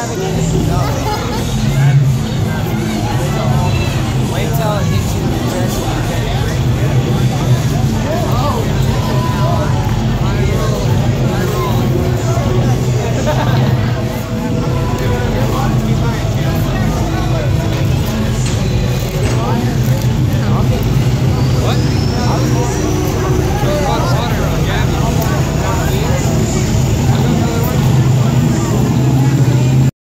having it.